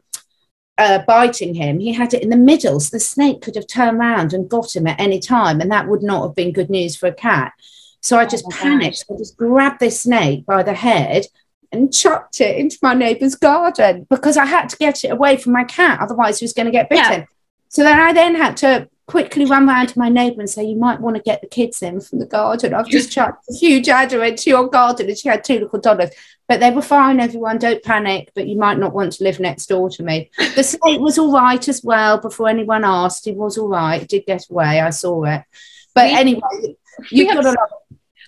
uh, biting him, he had it in the middle. So the snake could have turned around and got him at any time. And that would not have been good news for a cat. So I just oh panicked. I just grabbed this snake by the head and chucked it into my neighbour's garden because I had to get it away from my cat. Otherwise, he was going to get bitten. Yeah. So then I then had to quickly run round to my neighbour and say, You might want to get the kids in from the garden. I've just chucked a huge adder into your garden. And she had two little dollars. But they were fine, everyone. Don't panic, but you might not want to live next door to me. The snake was all right as well before anyone asked. He was all right. did get away. I saw it. But we, anyway, you've got a lot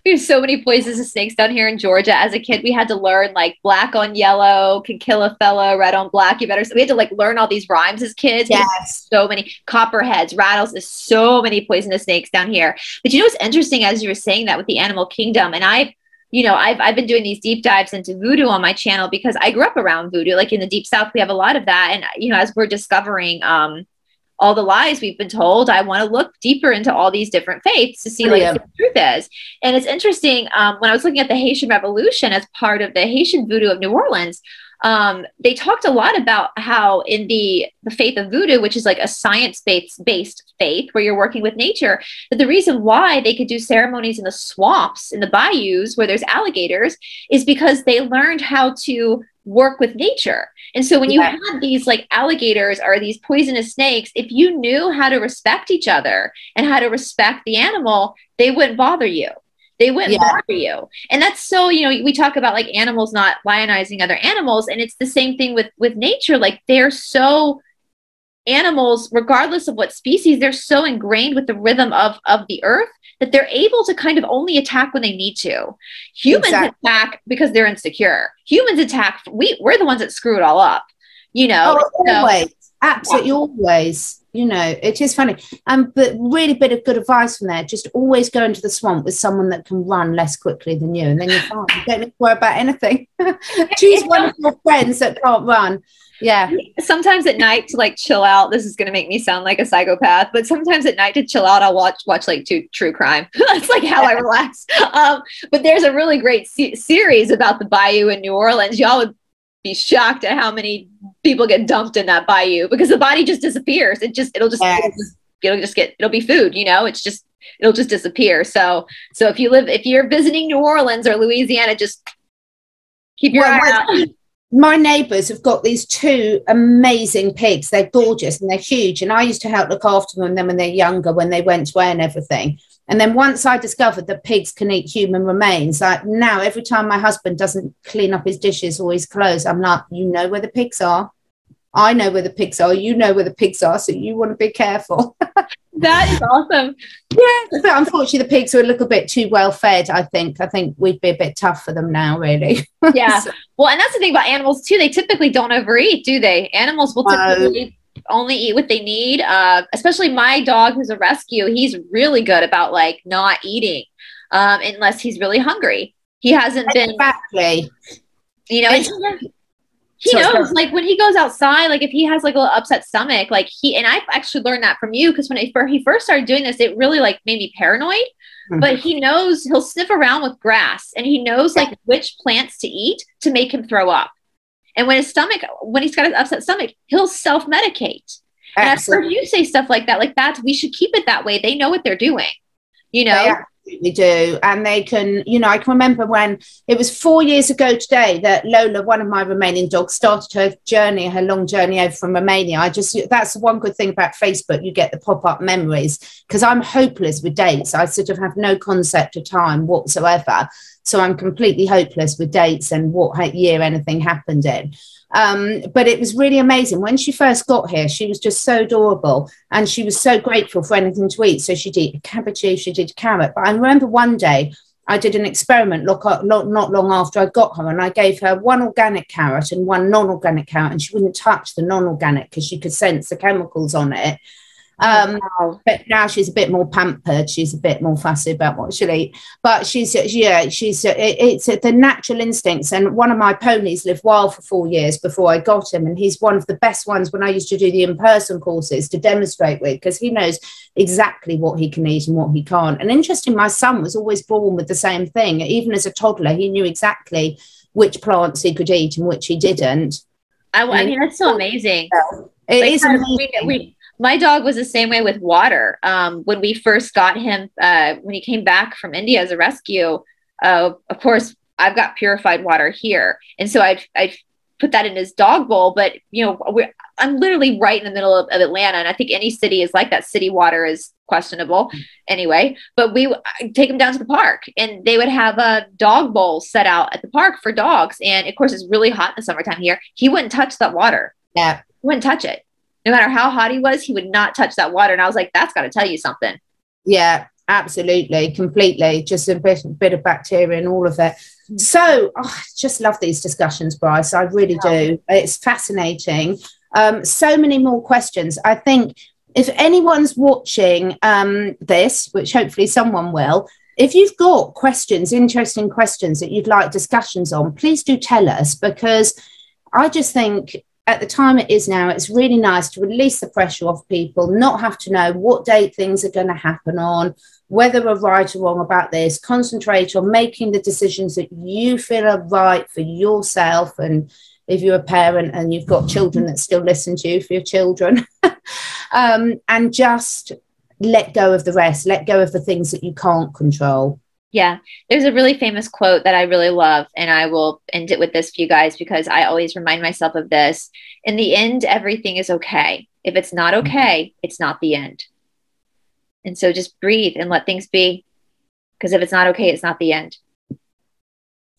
we have so many poisonous snakes down here in Georgia. As a kid, we had to learn like black on yellow can kill a fellow, red on black, you better. So we had to like learn all these rhymes as kids.
Yes.
So many copperheads, rattles, there's so many poisonous snakes down here. But you know what's interesting as you were saying that with the animal kingdom, and I've you know, I've, I've been doing these deep dives into voodoo on my channel because I grew up around voodoo. Like in the deep south, we have a lot of that. And, you know, as we're discovering um, all the lies we've been told. I want to look deeper into all these different faiths to see like yeah. what the truth is. And it's interesting um, when I was looking at the Haitian Revolution as part of the Haitian Voodoo of New Orleans. Um, they talked a lot about how in the the faith of voodoo, which is like a science based based faith where you're working with nature, that the reason why they could do ceremonies in the swamps in the bayous where there's alligators is because they learned how to work with nature. And so when you yeah. had these like alligators or these poisonous snakes, if you knew how to respect each other and how to respect the animal, they wouldn't bother you. They wouldn't yeah. bother you. And that's so, you know, we talk about like animals not lionizing other animals. And it's the same thing with with nature. Like they're so animals, regardless of what species, they're so ingrained with the rhythm of of the earth that they're able to kind of only attack when they need to. Humans exactly. attack because they're insecure. Humans attack. We we're the ones that screw it all up. You know.
Oh, always, so, absolutely, yeah. always. You know, it is funny. Um, but really, bit of good advice from there. Just always go into the swamp with someone that can run less quickly than you, and then you're fine. you don't need to worry about anything. Choose one of your friends that can't run yeah.
Sometimes at night to like chill out. This is going to make me sound like a psychopath, but sometimes at night to chill out, I'll watch watch like two, true crime. That's like how I relax. Um, but there's a really great se- series about the bayou in New Orleans. Y'all would be shocked at how many people get dumped in that bayou because the body just disappears. It just it'll just yes. it'll just, it'll just get it'll be food. You know, it's just it'll just disappear. So so if you live if you're visiting New Orleans or Louisiana, just keep your well, eye out
my neighbours have got these two amazing pigs. They're gorgeous and they're huge. And I used to help look after them then when they're younger, when they went away and everything. And then once I discovered that pigs can eat human remains, like now every time my husband doesn't clean up his dishes or his clothes, I'm like, you know where the pigs are. I know where the pigs are. You know where the pigs are. So you want to be careful.
that is awesome.
Yeah, but unfortunately, the pigs are a little bit too well fed. I think. I think we'd be a bit tough for them now, really.
Yeah. so. Well, and that's the thing about animals too. They typically don't overeat, do they? Animals will typically only eat what they need. Uh, especially my dog, who's a rescue. He's really good about like not eating um, unless he's really hungry. He hasn't
exactly.
been. You know, he so knows like when he goes outside like if he has like a little upset stomach like he and i've actually learned that from you because when I, he first started doing this it really like made me paranoid mm-hmm. but he knows he'll sniff around with grass and he knows like which plants to eat to make him throw up and when his stomach when he's got an upset stomach he'll self-medicate And I've heard you say stuff like that. Like that, we should keep it that way. They know what they're doing. You know, oh,
absolutely do. And they can, you know, I can remember when it was four years ago today that Lola, one of my Romanian dogs, started her journey, her long journey over from Romania. I just, that's one good thing about Facebook. You get the pop up memories because I'm hopeless with dates. I sort of have no concept of time whatsoever. So I'm completely hopeless with dates and what year anything happened in. Um, but it was really amazing. When she first got here, she was just so adorable and she was so grateful for anything to eat. So she did cabbage, she did carrot. But I remember one day I did an experiment Look, not long after I got her, and I gave her one organic carrot and one non organic carrot, and she wouldn't touch the non organic because she could sense the chemicals on it. Um, wow. But now she's a bit more pampered. She's a bit more fussy about what she'll eat. But she's, yeah, she's, it, it's the natural instincts. And one of my ponies lived wild for four years before I got him. And he's one of the best ones when I used to do the in person courses to demonstrate with because he knows exactly what he can eat and what he can't. And interesting, my son was always born with the same thing. Even as a toddler, he knew exactly which plants he could eat and which he didn't.
I, I mean, that's so amazing. It like, is amazing. We, we, my dog was the same way with water. Um, when we first got him, uh, when he came back from India as a rescue, uh, of course, I've got purified water here, and so I'd I'd put that in his dog bowl. But you know, I'm literally right in the middle of, of, Atlanta, and I think any city is like that. City water is questionable anyway. But we I'd take him down to the park, and they would have a dog bowl set out at the park for dogs. And of course, it's really hot in the summertime here. He wouldn't touch that water.
Yeah, he
wouldn't touch it no matter how hot he was, he would not touch that water. And I was like, that's got to tell you something.
Yeah, absolutely, completely. Just a bit, bit of bacteria and all of it. Mm. So oh, I just love these discussions, Brice. I really yeah. do. It's fascinating. Um, so many more questions. I think if anyone's watching um, this, which hopefully someone will, if you've got questions, interesting questions that you'd like discussions on, please do tell us because I just think at the time it is now, it's really nice to release the pressure off people, not have to know what date things are going to happen on, whether we're right or wrong about this. Concentrate on making the decisions that you feel are right for yourself. And if you're a parent and you've got children that still listen to you for your children, um, and just let go of the rest, let go of the things that you can't control.
Yeah, there's a really famous quote that I really love, and I will end it with this for you guys because I always remind myself of this. In the end, everything is okay. If it's not mm-hmm. okay, it's not the end. And so just breathe and let things be because if it's not okay, it's not the end.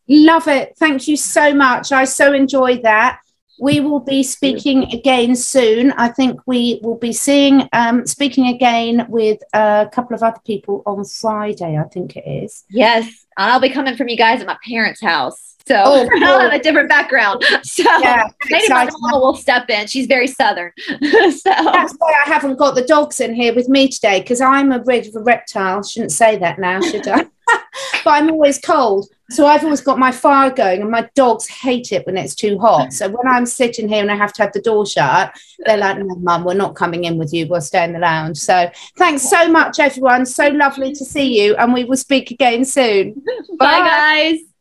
Love it. Thank you so much. I so enjoyed that. We will be speaking again soon. I think we will be seeing, um, speaking again with a couple of other people on Friday, I think it is.
Yes. I'll be coming from you guys at my parents' house. So oh, cool. I'll have a different background. So yeah, maybe my mama will step in. She's very southern. so
that's why I haven't got the dogs in here with me today because I'm a bit of a reptile. Shouldn't say that now, should I? but I'm always cold. So I've always got my fire going, and my dogs hate it when it's too hot. So when I'm sitting here and I have to have the door shut, they're like, "No, Mum, we're not coming in with you. We'll stay in the lounge." So thanks so much, everyone. So lovely to see you, and we will speak again soon.
Bye, Bye guys.